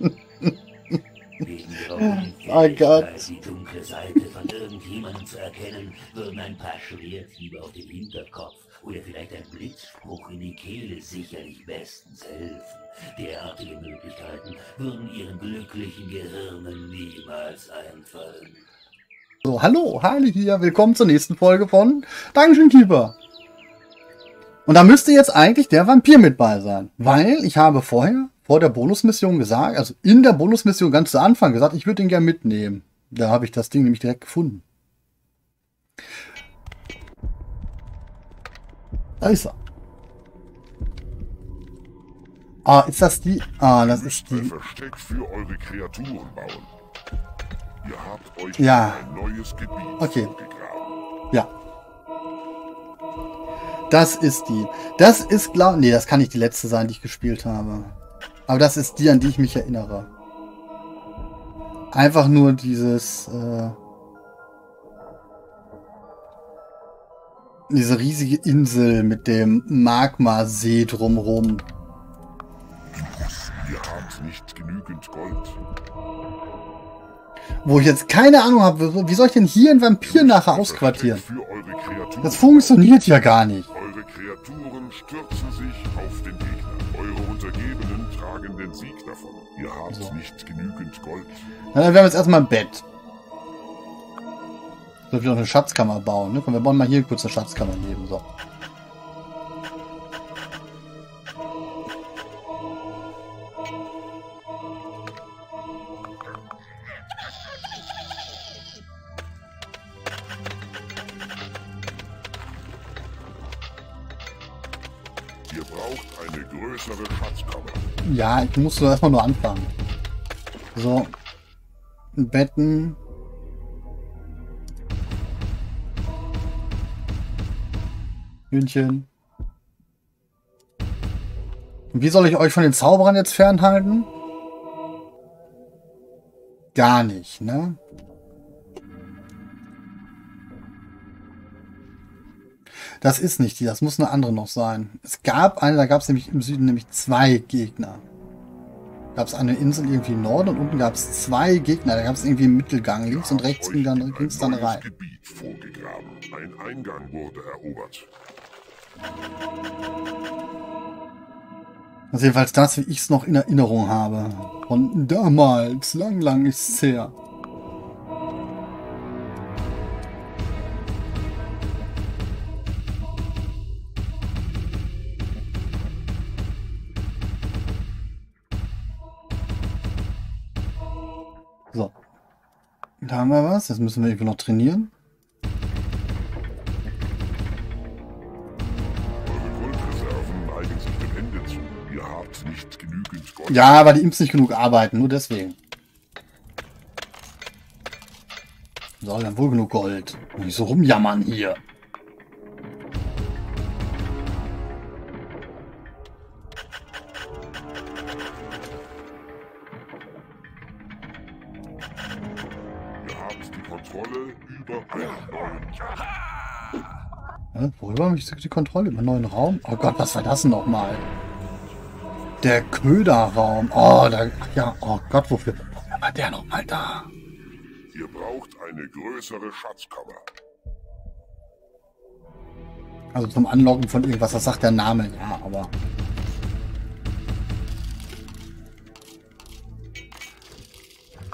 Wegen ihrer Unfähigkeit, Oh Gott. die dunkle Seite von irgendjemandem zu erkennen, würden ein paar Schwerthiebe auf den Hinterkopf oder vielleicht ein Blitzspruch in die Kehle sicherlich bestens helfen. Derartige Möglichkeiten würden ihren glücklichen Gehirnen niemals einfallen. So, hallo, Harley hier. Willkommen zur nächsten Folge von Dungeon Keeper. Und da müsste jetzt eigentlich der Vampir mit bei sein. Weil ich habe vorher, vor der Bonusmission gesagt, also in der Bonusmission ganz zu Anfang gesagt, ich würde ihn gerne mitnehmen. Da habe ich das Ding nämlich direkt gefunden. Da ist er. Ah, ist das die? Ah, das ist die. Versteck für eure Kreaturen bauen. Ihr habt euch Ja. ein neues Gebiet Okay. Ja. Das ist die. Das ist glaub. Nee, das kann nicht die letzte sein, die ich gespielt habe. Aber das ist die, an die ich mich erinnere. Einfach nur dieses. Äh, diese riesige Insel mit dem Magmasee drumrum. Ihr habt nicht genügend Gold. Wo ich jetzt keine Ahnung habe, wie soll ich denn hier einen Vampir nachher ausquartieren? Das funktioniert ja gar nicht. Eure Kreaturen stürzen sich auf den Gegner. Eure Untergebenen tragen den Sieg davon. Ihr habt So. nicht genügend Gold. Na, dann werden wir jetzt erstmal ein Bett. Soll ich noch eine Schatzkammer bauen, ne? Komm, wir bauen mal hier kurz eine Schatzkammer neben, so. Ja, ich muss so erstmal nur anfangen. So. Betten. Hühnchen. Und wie soll ich euch von den Zauberern jetzt fernhalten? Gar nicht, ne? Das ist nicht die, das muss eine andere noch sein. Es gab eine, da gab es nämlich im Süden nämlich zwei Gegner. Gab es eine Insel irgendwie im Norden und unten gab es zwei Gegner. Da gab es irgendwie einen Mittelgang. Links und rechts ging dann, ging's dann rein. Gebiet vorgegraben. Ein Eingang wurde erobert. Das ist jedenfalls das, wie ich es noch in Erinnerung habe. Von damals. Lang, lang ist es her. Haben wir was. Jetzt müssen wir irgendwie noch trainieren. Ja, weil die Imps nicht genug arbeiten, nur deswegen. So, dann wohl genug Gold. Nicht so rumjammern hier. Ich die Kontrolle? Über einen neuen Raum? Oh Gott, was war das denn nochmal? Der Köderraum. Oh, da, ja, oh Gott, wofür, war der nochmal da? Ihr braucht eine größere Schatzkammer. Also zum Anloggen von irgendwas, das sagt der Name, ja, aber.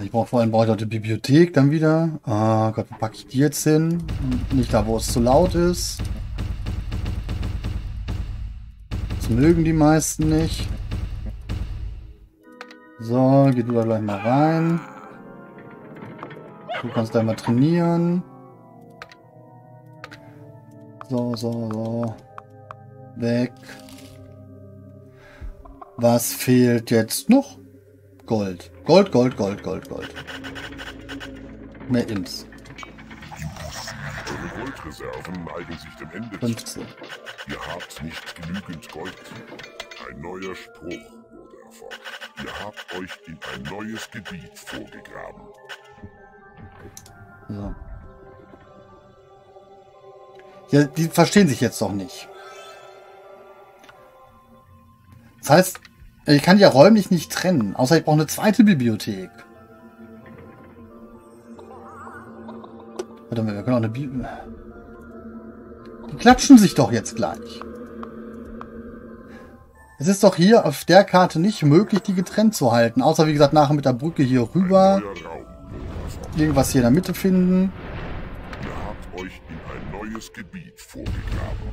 Ich brauche vor allem brauche ich auch die Bibliothek dann wieder. Ah Gott, wo packe ich die jetzt hin? Nicht da, wo es zu laut ist. Mögen die meisten nicht. So, geh du da gleich mal rein. Du kannst da mal trainieren. So, so, so. Weg. Was fehlt jetzt noch? Gold. Gold, Gold, Gold, Gold, Gold. Mehr Imps. Eure Goldreserven neigen sich dem Ende zu. 15. Ihr habt nicht genügend Gold. Ein neuer Spruch wurde erforscht. Ihr habt euch in ein neues Gebiet vorgegraben. So. Ja, die verstehen sich jetzt doch nicht. Das heißt, Ich kann ja räumlich nicht trennen, außer ich brauche eine zweite Bibliothek. Warte mal, wir können auch eine Bi Die klatschen sich doch jetzt gleich. Es ist doch hier auf der Karte nicht möglich, die getrennt zu halten. Außer, wie gesagt, nachher mit der Brücke hier rüber. Irgendwas hier in der Mitte finden. Ihr habt euch in ein neues Gebiet vorgegraben.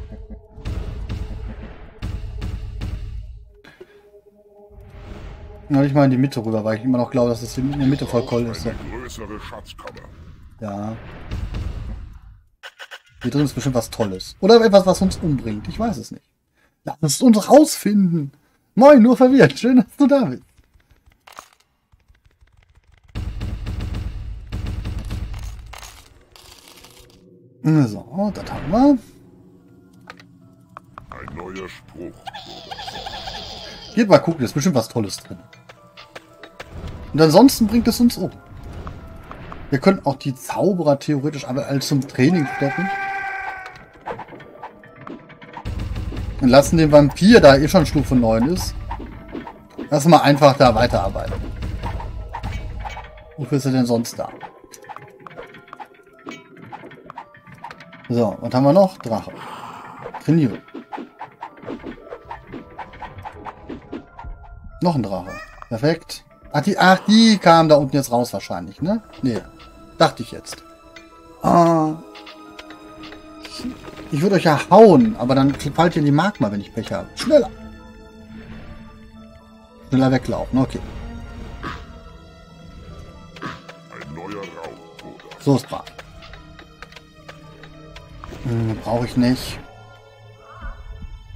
Ja, ich mal in die Mitte rüber, weil ich immer noch glaube, dass es in der Mitte voll voll ist. Ja. Hier drin ist bestimmt was Tolles. Oder etwas, was uns umbringt. Ich weiß es nicht. Lass es uns rausfinden. Moin, nur verwirrt. Schön, dass du da bist. So, das haben wir. Ein neuer Spruch. Geht mal gucken, ist bestimmt was Tolles drin. Und ansonsten bringt es uns um. Wir können auch die Zauberer theoretisch aber als zum Training stecken. Und lassen den Vampir, da eh schon Stufe 9 ist, lassen wir einfach da weiterarbeiten. Wofür ist er denn sonst da? So, was haben wir noch? Drache. Trainieren. Noch ein Drache. Perfekt. Ach die, ach, die kam da unten jetzt raus wahrscheinlich, ne? Nee. Dachte ich jetzt. Ah. Ich würde euch ja hauen, aber dann fallt ihr in die Magma, wenn ich Pech habe. Schneller. Schneller weglaufen, okay. Ein neuer Raum wurde So ist brav. Hm, Brauche ich nicht.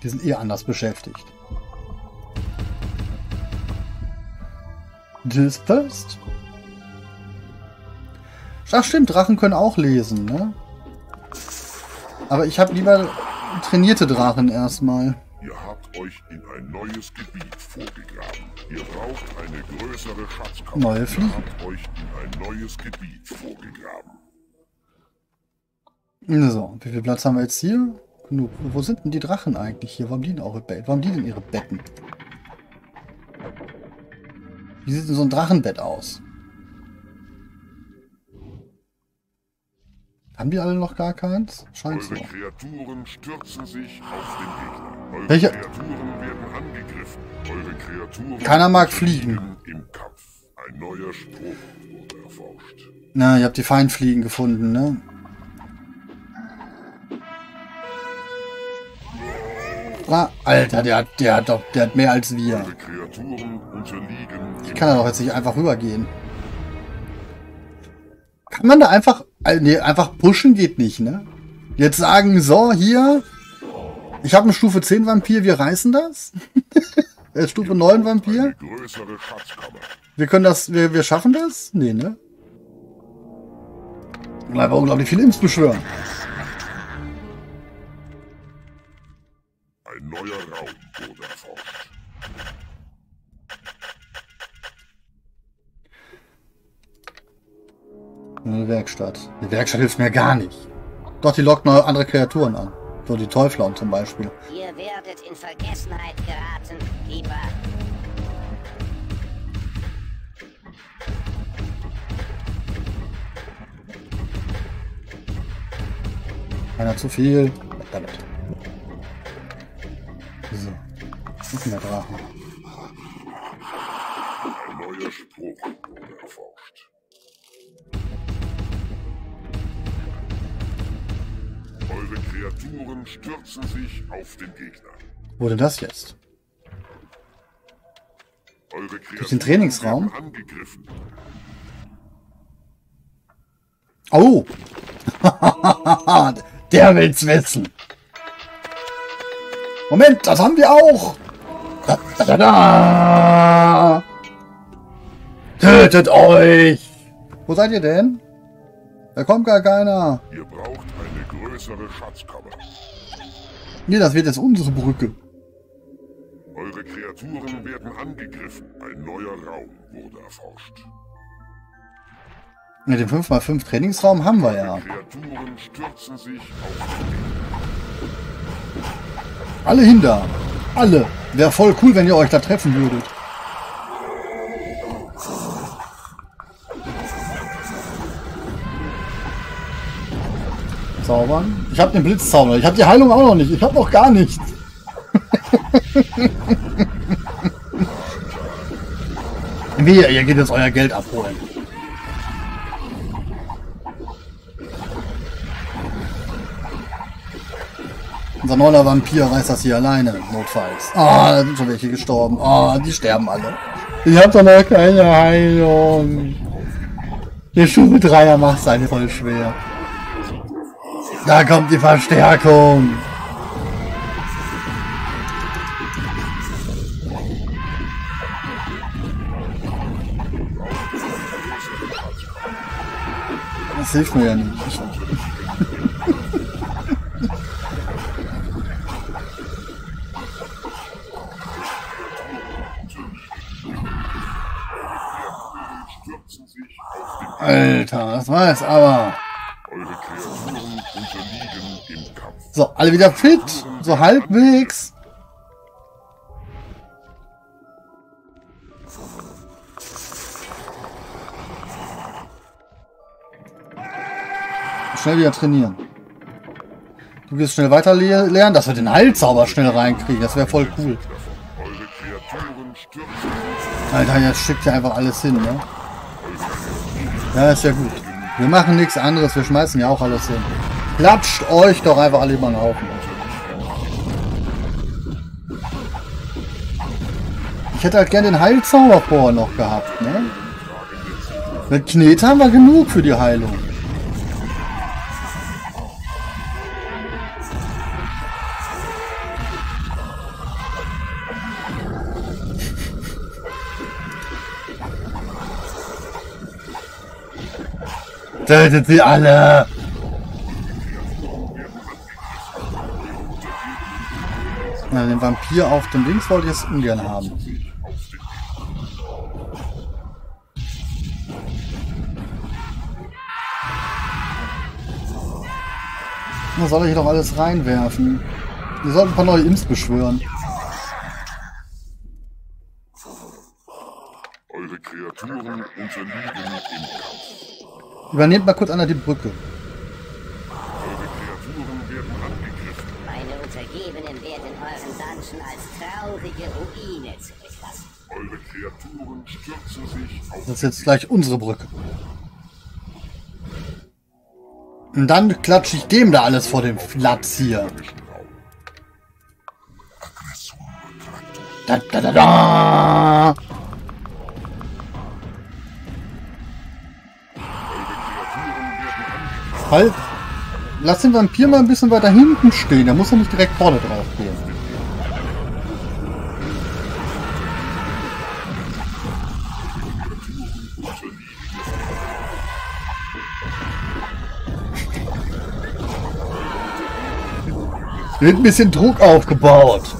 Die sind eh anders beschäftigt. Dispersed? Ach stimmt, Drachen können auch lesen, ne? Aber ich habe lieber trainierte Drachen erstmal. Ihr habt euch in ein neues Gebiet vorgegraben. Ihr braucht eine größere Schatzkammer. Neue. Ihr habt euch in ein neues Gebiet vorgegraben. So, wie viel Platz haben wir jetzt hier? Genug. Wo sind denn die Drachen eigentlich hier? Warum die denn auch ihr Bett? Warum die denn ihre Betten? Wie sieht denn so ein Drachenbett aus? Haben die alle noch gar keins? Scheint so. Eure Kreaturen stürzen sich auf den Gegner. Eure Welche- Kreaturen werden angegriffen. Eure Kreaturen Keiner mag fliegen. Im Kampf. Ein neuer Spruch wurde erforscht. Na, ihr habt die Feinfliegen gefunden, ne? Alter, der hat, der hat doch, der hat mehr als wir. Ich kann da doch jetzt nicht einfach rübergehen. Kann man da einfach, äh, nee, einfach pushen geht nicht, ne? Jetzt sagen, so, hier, ich habe einen Stufe 10 Vampir, wir reißen das? Ist Stufe 9 Vampir? Wir können das, wir, wir schaffen das? Nee, ne? Bleiben unglaublich viele Imps beschwören. Ein neuer Raum wurde erforscht. Eine Werkstatt. Die Werkstatt hilft mir gar nicht. Doch, die lockt neue andere Kreaturen an. So die Teuflaun zum Beispiel. Ihr werdet in Vergessenheit geraten, Keeper. Einer zu viel. Damit. So. Noch mehr Drachen. Ein neuer Spruch wurde Eure Kreaturen stürzen sich auf den Gegner. Wo denn das jetzt? Eure Kreaturen den Trainingsraum? Oh! Der will's wissen. Moment, das haben wir auch. Da, da, da. Tötet euch! Wo seid ihr denn? Da kommt gar keiner. Ihr braucht größere Schatzkammer. Nee, das wird jetzt unsere Brücke. Eure Kreaturen werden angegriffen. Ein neuer Raum wurde erforscht. Ja, den 5x5 Trainingsraum haben wir ja. Kreaturen stürzen sich auf. Alle hinter. Alle. Wäre voll cool, wenn ihr euch da treffen würdet. Zaubern. Ich habe den Blitzzauber. Ich habe die Heilung auch noch nicht. Ich habe noch gar nichts. Wehe, ihr geht jetzt euer Geld abholen. Unser neuer Vampir reißt das hier alleine, notfalls. Ah, da sind schon welche gestorben. Ah, die sterben alle. Ich hab doch noch keine Heilung. Der Stufe 3er macht seine voll schwer. Da kommt die Verstärkung. Das hilft mir ja nicht. Alter, das war es aber. den, eure Kreaturen unterliegen im Kampf. So, alle wieder fit. So halbwegs. Schnell wieder trainieren. Du wirst schnell weiter le lernen, dass wir den Heilzauber schnell reinkriegen. Das wäre voll cool. Alter, jetzt schickt ja einfach alles hin, ne? Ja, ist ja gut. Wir machen nichts anderes, wir schmeißen ja auch alles hin. Klatscht euch doch einfach alle über den Haufen. Ich hätte halt gerne den Heilzauber vorher noch gehabt, ne? Mit Knete haben wir genug für die Heilung. Tötet sie alle! Den Vampir auf dem Links wollte ich jetzt ungern haben. Da soll ich doch alles reinwerfen. Wir sollten ein paar neue Imps beschwören. Eure Kreaturen unterliegen im Kampf. Übernehmt mal kurz einer die Brücke. Eure Kreaturen werden angegriffen. Meine Untergebenen werden euren Dungeon als traurige Ruine zurücklassen. Eure Kreaturen stürzen sich auf Das ist jetzt gleich unsere Brücke. Und dann klatsche ich dem da alles vor dem Platz hier. Da, da, da, da. Halt. Lass den Vampir mal ein bisschen weiter hinten stehen. Da muss er nicht direkt vorne drauf gehen. Wird ein bisschen Druck aufgebaut.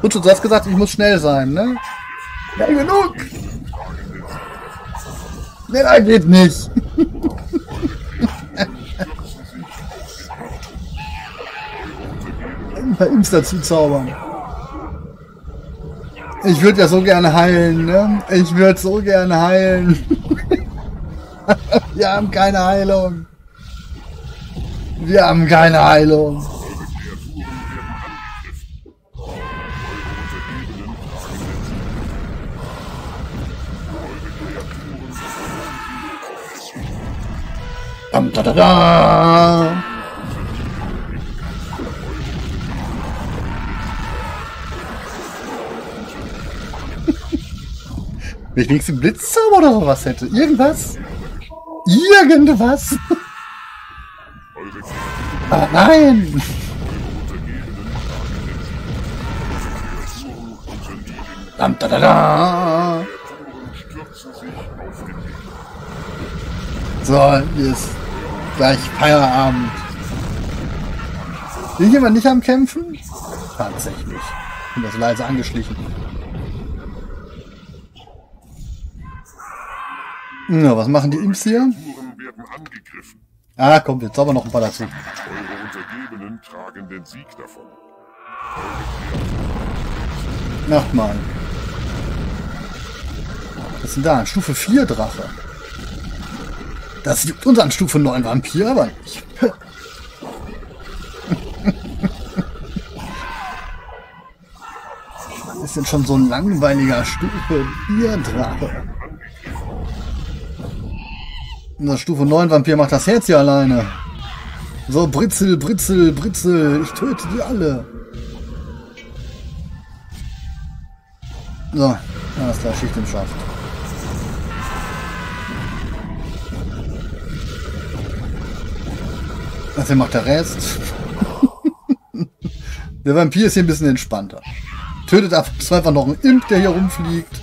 Gut, du hast gesagt, ich muss schnell sein, ne? Schnell genug! Schneller geht nicht! Ein paar Imps dazu zaubern. Ich würde ja so gerne heilen, ne? Ich würde so gerne heilen. Wir haben keine Heilung. Wir haben keine Heilung. Dam, da, da, da. Wenn ich wenigstens Blitzzauber oder sowas hätte. Irgendwas. Irgendwas. Ah, nein. Dam, da, da, da. So, hier ist gleich Feierabend. Ich immer nicht am Kämpfen? Tatsächlich. Bin das leise angeschlichen. Ja, was machen die Imps hier? Ah, komm, jetzt aber noch ein paar dazu. Eure Untergebenen tragen den Sieg davon. Mach mal. Was ist denn da? Stufe 4 Drache. Das juckt unseren Stufe 9 Vampir aber nicht. Was ist denn schon so ein langweiliger Stufe 4 Drache? Unser Stufe 9 Vampir macht das Herz hier alleine. So, Britzel, Britzel, Britzel, ich töte die alle. So, alles klar, Schicht im Schacht. Was macht der Rest? der Vampir ist hier ein bisschen entspannter. Tötet einfach noch einen Imp, der hier rumfliegt.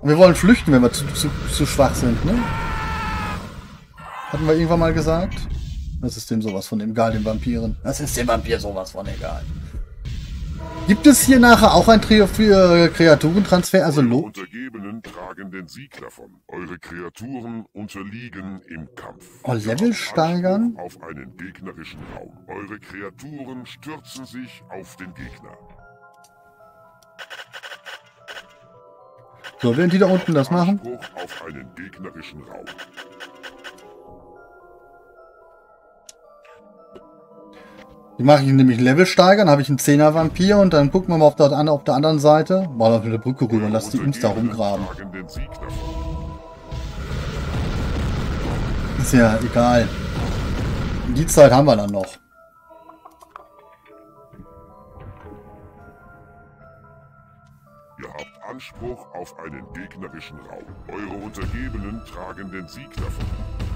Und wir wollen flüchten, wenn wir zu, zu, zu schwach sind, ne? Hatten wir irgendwann mal gesagt? Das ist dem sowas von egal, den Vampiren. Das ist dem Vampir sowas von egal. Gibt es hier nachher auch ein Trio für Kreaturentransfer, also Eure? Untergebenen tragen den Sieg davon. Eure Kreaturen unterliegen im Kampf. Oh, Level steigern? Auf einen gegnerischen Raum. Eure Kreaturen stürzen sich auf den Gegner. So, während die da unten das machen. Anspruch auf einen gegnerischen Raum. Die mache ich nämlich Level steigern, habe ich einen 10er Vampir und dann gucken wir mal auf der, auf der anderen Seite. Da mit der Brücke rüber und lass die Imps da rumgraben. Ist ja egal. Die Zeit haben wir dann noch. Ihr habt Anspruch auf einen gegnerischen Raum. Eure Untergebenen tragen den Sieg davon.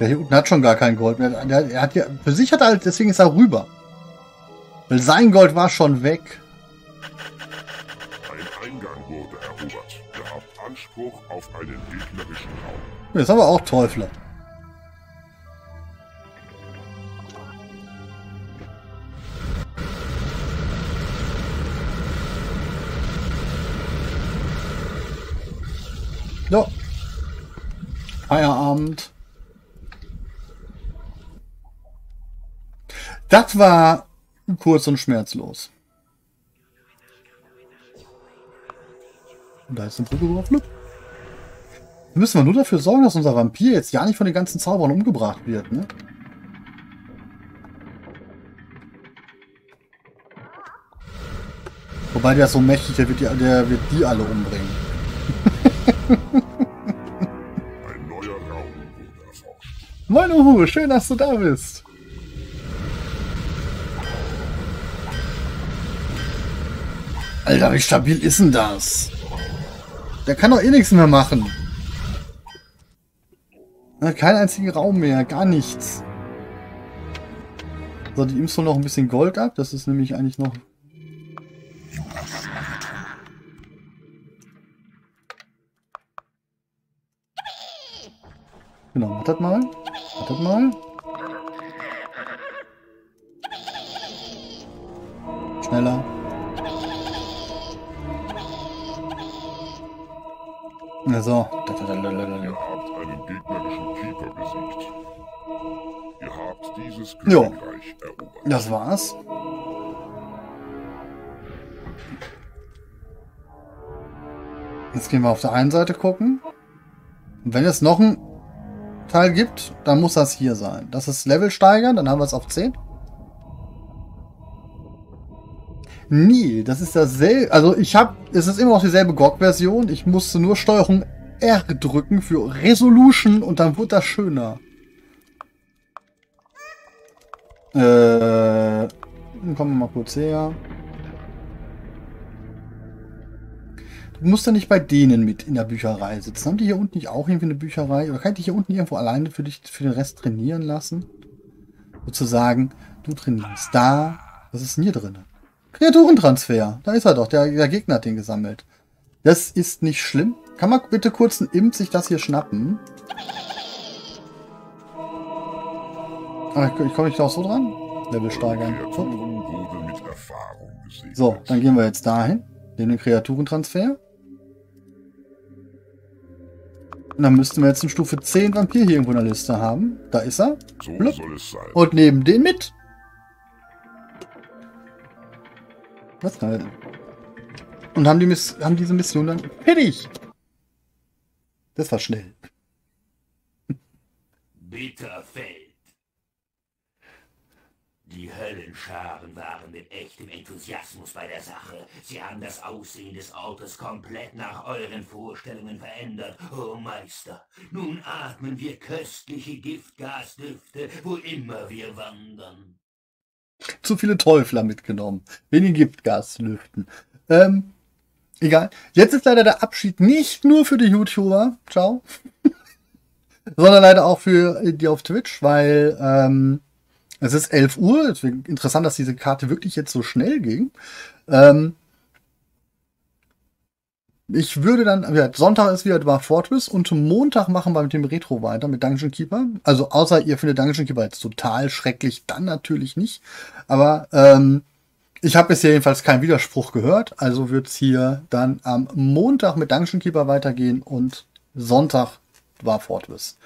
Der hier unten hat schon gar kein Gold mehr. Der, er hat ja, für sich hat er halt, deswegen ist er rüber. Weil sein Gold war schon weg. Ein Eingang wurde erobert. Ihr habt Anspruch auf einen gegnerischen Raum. Das ist aber auch Teufler. Ja. Feierabend. Das war kurz und schmerzlos. Und da ist eine Brücke drauf. Flupp. Müssen wir nur dafür sorgen, dass unser Vampir jetzt ja nicht von den ganzen Zauberern umgebracht wird, ne? Wobei der ist so mächtig, der wird die, der wird die alle umbringen. Ein neuer Raum wurde erforscht. Moin Uhu, schön, dass du da bist. Alter, wie stabil ist denn das? Der kann doch eh nichts mehr machen. Hat keinen einzigen Raum mehr, gar nichts. So, die Imps holen noch ein bisschen Gold ab. Das ist nämlich eigentlich noch... Genau, wartet mal. Wartet mal. Schneller. So. Ihr habt einen gegnerischen Keeper besiegt. Ihr habt dieses Jo. Königreich erobert. Das war's. Jetzt gehen wir auf der einen Seite gucken. Und wenn es noch ein Teil gibt, dann muss das hier sein. Das ist Level steigern, dann haben wir es auf 10. Nee, das ist dasselbe. Also ich habe, es ist immer noch dieselbe GOG-Version. Ich musste nur Steuerung R drücken für Resolution und dann wurde das schöner. Äh, kommen wir mal kurz her. Du musst ja nicht bei denen mit in der Bücherei sitzen. Haben die hier unten nicht auch irgendwie eine Bücherei? Oder kann ich dich hier unten irgendwo alleine für dich für den Rest trainieren lassen? Sozusagen, du trainierst da. Was ist denn hier drin? Kreaturentransfer. Da ist er doch. Der, der Gegner hat den gesammelt. Das ist nicht schlimm. Kann man bitte kurz ein Imp sich das hier schnappen? Ah, ich, ich komme nicht auch so dran? Level steigern. So, dann gehen wir jetzt dahin. Nehmen den Kreaturentransfer. Und dann müssten wir jetzt eine Stufe 10 Vampir hier irgendwo in der Liste haben. Da ist er. So Blub. soll es sein. Und nehmen den mit. Was geil. Und haben, die Miss haben diese Mission dann fertig. Das war schnell. Bitterfeld. Die Höllenscharen waren mit echtem Enthusiasmus bei der Sache. Sie haben das Aussehen des Ortes komplett nach euren Vorstellungen verändert. Oh Meister, nun atmen wir köstliche Giftgasdüfte, wo immer wir wandern. Zu viele Teufler mitgenommen. Wenig Giftgas lüften. Ähm, egal. Jetzt ist leider der Abschied nicht nur für die YouTuber. Ciao. sondern leider auch für die auf Twitch, weil ähm, es ist 11 Uhr. Deswegen interessant, dass diese Karte wirklich jetzt so schnell ging. Ähm, ich würde dann, ja, Sonntag ist wieder Dwarf Fortress und Montag machen wir mit dem Retro weiter, mit Dungeon Keeper. Also außer ihr findet Dungeon Keeper jetzt total schrecklich, dann natürlich nicht. Aber ähm, ich habe bisher jedenfalls keinen Widerspruch gehört. Also wird es hier dann am Montag mit Dungeon Keeper weitergehen und Sonntag Dwarf Fortress.